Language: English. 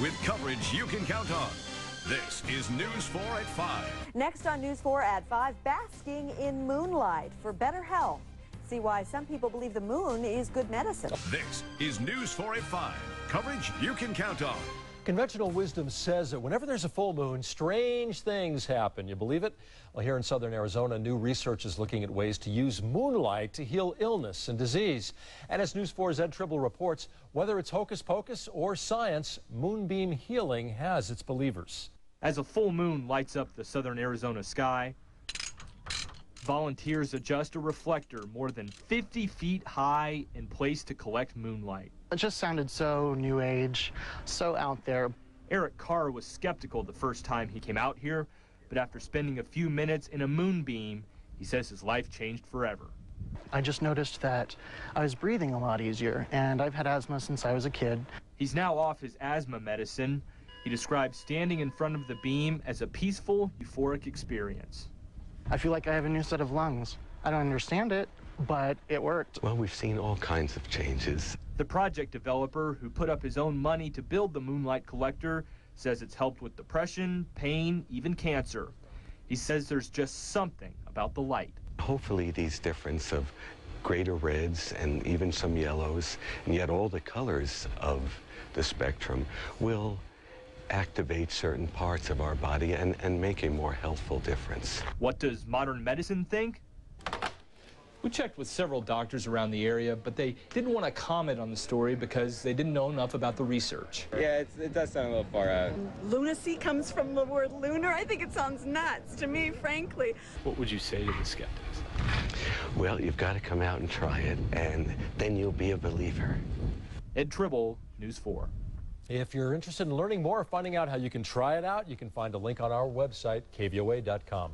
with coverage you can count on. This is News 4 at 5. Next on News 4 at 5, basking in moonlight for better health. See why some people believe the moon is good medicine. This is News 4 at 5. Coverage you can count on. Conventional wisdom says that whenever there's a full moon, strange things happen. You believe it? Well, here in southern Arizona, new research is looking at ways to use moonlight to heal illness and disease. And as News 4's Ed Tribble reports, whether it's hocus pocus or science, moonbeam healing has its believers. As a full moon lights up the southern Arizona sky, volunteers adjust a reflector more than 50 feet high in place to collect moonlight. It just sounded so new age, so out there. Eric Carr was skeptical the first time he came out here, but after spending a few minutes in a moonbeam, he says his life changed forever. I just noticed that I was breathing a lot easier, and I've had asthma since I was a kid. He's now off his asthma medicine. He describes standing in front of the beam as a peaceful, euphoric experience. I feel like I have a new set of lungs. I don't understand it, but it worked. Well, we've seen all kinds of changes. The project developer, who put up his own money to build the Moonlight Collector, says it's helped with depression, pain, even cancer. He says there's just something about the light. Hopefully, these difference of greater reds and even some yellows, and yet all the colors of the spectrum will activate certain parts of our body and, and make a more healthful difference. What does modern medicine think? We checked with several doctors around the area, but they didn't want to comment on the story because they didn't know enough about the research. Yeah, it does sound a little far out. Lunacy comes from the word lunar. I think it sounds nuts to me, frankly. What would you say to the skeptics? Well, you've got to come out and try it, and then you'll be a believer. Ed Tribble, News 4. If you're interested in learning more or finding out how you can try it out, you can find a link on our website, kvoa.com.